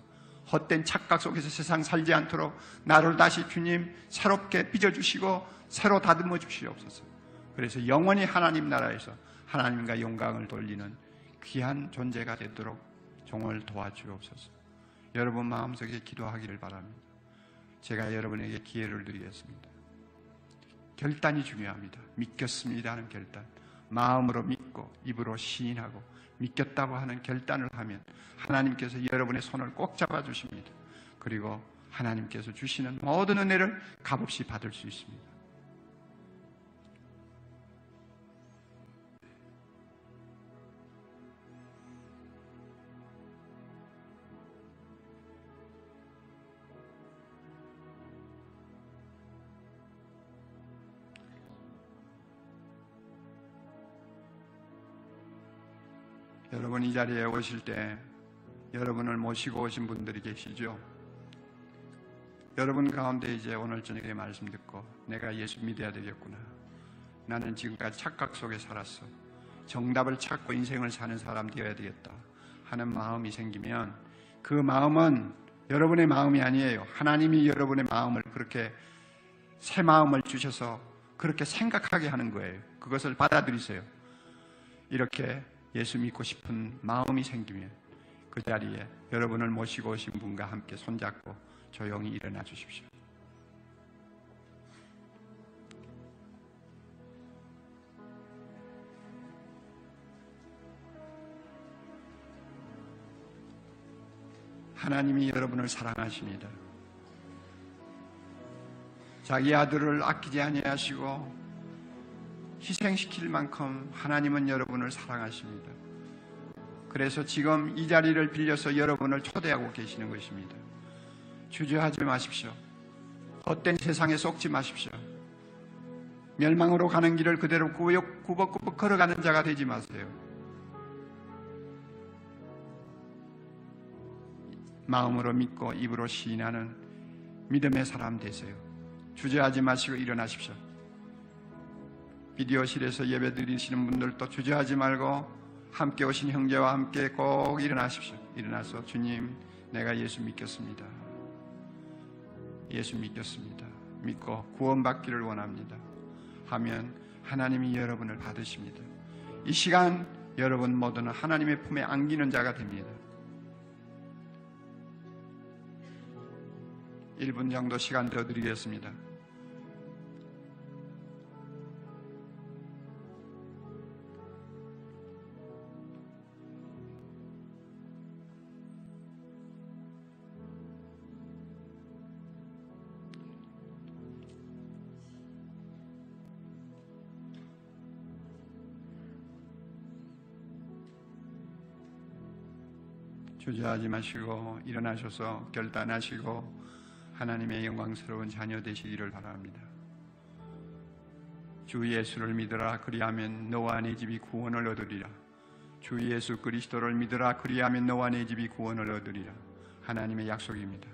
헛된 착각 속에서 세상 살지 않도록 나를 다시 주님 새롭게 빚어주시고 새로 다듬어 주시옵소서. 그래서 영원히 하나님 나라에서 하나님과 영광을 돌리는 귀한 존재가 되도록 종을 도와주옵소서. 여러분 마음속에 기도하기를 바랍니다. 제가 여러분에게 기회를 드리겠습니다. 결단이 중요합니다. 믿겠습니다 하는 결단. 마음으로 믿고 입으로 시인하고 믿겠다고 하는 결단을 하면 하나님께서 여러분의 손을 꼭 잡아 주십니다. 그리고 하나님께서 주시는 모든 은혜를 값없이 받을 수 있습니다. 여러분 이 자리에 오실 때 여러분을 모시고 오신 분들이 계시죠? 여러분 가운데 이제 오늘 저녁에 말씀 듣고 내가 예수 믿어야 되겠구나. 나는 지금까지 착각 속에 살았어. 정답을 찾고 인생을 사는 사람 되어야 되겠다. 하는 마음이 생기면 그 마음은 여러분의 마음이 아니에요. 하나님이 여러분의 마음을 그렇게 새 마음을 주셔서 그렇게 생각하게 하는 거예요. 그것을 받아들이세요. 이렇게 예수 믿고 싶은 마음이 생기면 그 자리에 여러분을 모시고 오신 분과 함께 손잡고 조용히 일어나 주십시오. 하나님이 여러분을 사랑하십니다. 자기 아들을 아끼지 아니하시고 희생시킬 만큼 하나님은 여러분을 사랑하십니다. 그래서 지금 이 자리를 빌려서 여러분을 초대하고 계시는 것입니다. 주저하지 마십시오. 헛된 세상에 속지 마십시오. 멸망으로 가는 길을 그대로 구벅구벅 걸어가는 자가 되지 마세요. 마음으로 믿고 입으로 시인하는 믿음의 사람 되세요. 주저하지 마시고 일어나십시오. 비디오실에서 예배 드리시는 분들도 주저하지 말고 함께 오신 형제와 함께 꼭 일어나십시오. 일어나서 주님, 내가 예수 믿겠습니다. 예수 믿겠습니다. 믿고 구원받기를 원합니다. 하면 하나님이 여러분을 받으십니다. 이 시간 여러분 모두는 하나님의 품에 안기는 자가 됩니다. 1분 정도 시간 더 드리겠습니다. 주저하지 마시고 일어나셔서 결단하시고 하나님의 영광스러운 자녀 되시기를 바랍니다. 주 예수를 믿으라 그리하면 너와 내 집이 구원을 얻으리라. 주 예수 그리스도를 믿으라 그리하면 너와 내 집이 구원을 얻으리라. 하나님의 약속입니다.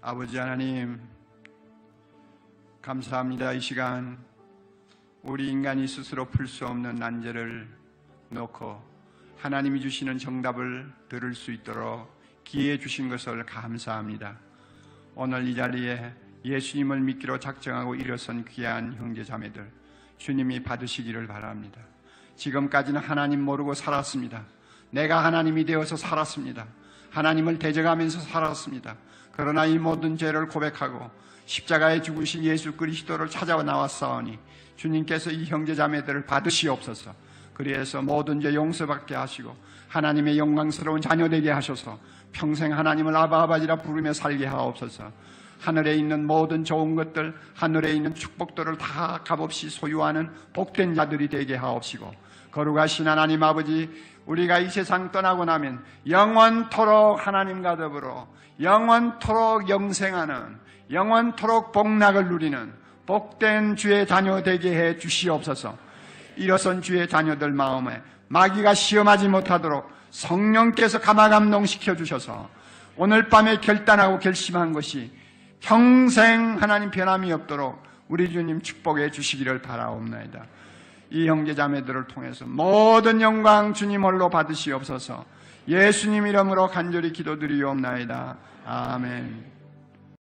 아버지 하나님 감사합니다. 이 시간 우리 인간이 스스로 풀 수 없는 난제를 놓고 하나님이 주시는 정답을 들을 수 있도록 기회 주신 것을 감사합니다. 오늘 이 자리에 예수님을 믿기로 작정하고 일어선 귀한 형제 자매들 주님이 받으시기를 바랍니다. 지금까지는 하나님 모르고 살았습니다. 내가 하나님이 되어서 살았습니다. 하나님을 대적하면서 살았습니다. 그러나 이 모든 죄를 고백하고 십자가에 죽으신 예수 그리스도를 찾아와 나왔사오니 주님께서 이 형제 자매들을 받으시옵소서. 모든 죄 용서받게 하시고 하나님의 영광스러운 자녀 되게 하셔서 평생 하나님을 아바 아바지라 부르며 살게 하옵소서. 하늘에 있는 모든 좋은 것들, 하늘에 있는 축복들을 다 값없이 소유하는 복된 자들이 되게 하옵시고 거룩하신 하나님 아버지 우리가 이 세상 떠나고 나면 영원토록 하나님과 더불어 영원토록 영생하는 영원토록 복락을 누리는 복된 주의 자녀 되게 해 주시옵소서. 일어선 주의 자녀들 마음에 마귀가 시험하지 못하도록 성령께서 감화감동시켜 주셔서 오늘 밤에 결단하고 결심한 것이 평생 하나님 변함이 없도록 우리 주님 축복해 주시기를 바라옵나이다. 이 형제 자매들을 통해서 모든 영광 주님 홀로 받으시옵소서. 예수님 이름으로 간절히 기도드리옵나이다. 아멘.